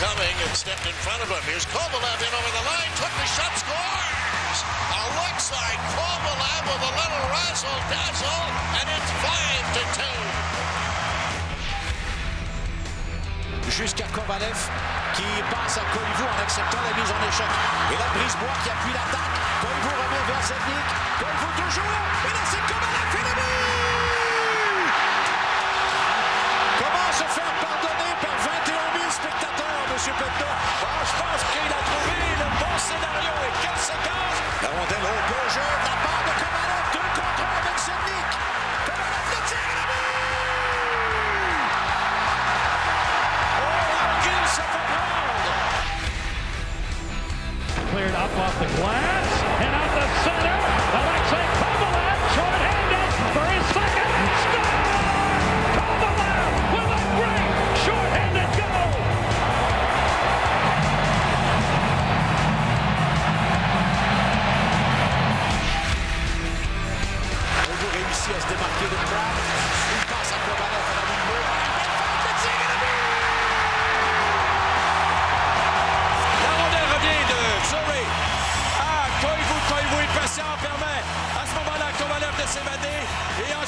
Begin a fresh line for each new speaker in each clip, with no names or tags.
coming and stepped in front of him. Here's Kovalev in over the line, took the shot, scores! Alexei Kovalev with a little razzle dazzle, and it's 5 to 2.
Jusqu'à Kovalev qui passe à Koivu en acceptant la mise en échec. Et là, Brisebois qui appuie l'attaque. Koivu remet vers Zednik. Koivu toujours. Et là, c'est Kovalev et le
Cleared up off the glass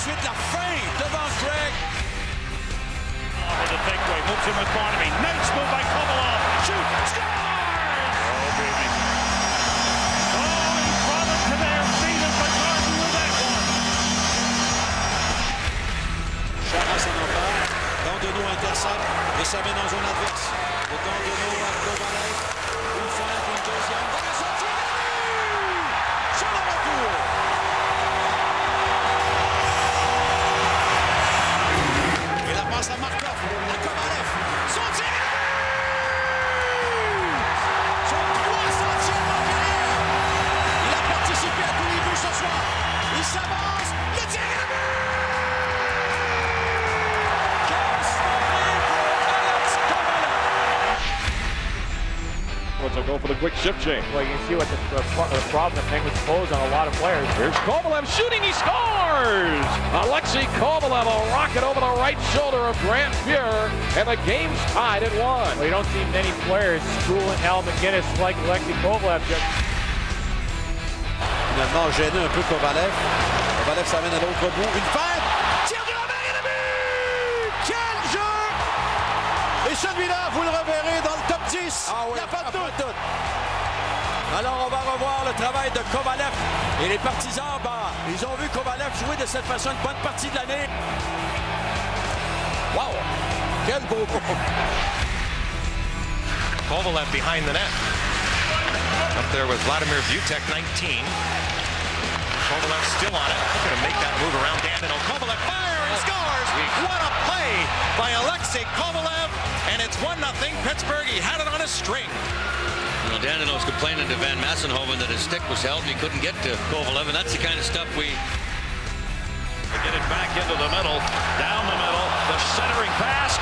ensuite la fin devant Craig.
Off the big way, moves in with Barnaby. Nice move by Kovalev. Shoot, scores! Oh, baby. Oh, he brought it to their feet and McCarthy with that one.
Chara s'en empare. Dandenault intercepte et ça met en zone adverse. De Dandenault
Will go for the quick shift change. Well, you can see what the, the, the problem the Penguins pose on a lot of players. Here's Kovalev shooting, he scores! Alexei Kovalev a rocket over the right shoulder of Grant Fuhr, and the game's tied at one. Well, you don't see many players schooling Al MacInnis like Alexei Kovalev.
Finalement, gêné un peu Kovalev. Kovalev s'amène à l'autre bout. Une feinte! Tire du revers et le but! Quel jeu! Et celui-là, vous le reverrez dans le top 10.
Ah oui,
Il n'y a pas de doute.
Alors on va revoir le travail de Kovalev. Et les partisans, bah, ils ont vu Kovalev jouer de cette façon une bonne partie de l'année. Wow! Quel beau!
Kovalev behind the net. Up there with Vladimir Vutek, 19. Kovalev still on it. Looking to make that move around by Alexei Kovalev. And it's 1-0 Pittsburgh. He had it on a string.
You know, Danino's complaining to Van Massenhoven that his stick was held and he couldn't get to Kovalev, and that's the kind of stuff we
Get it back into the middle, down the middle, the centering pass,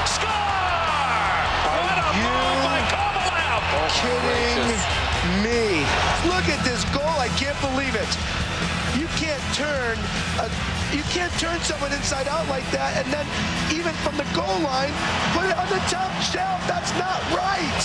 I can't believe it. You can't turn a, you can't turn someone inside out like that and then even from the goal line put it on the top shelf. That's not right.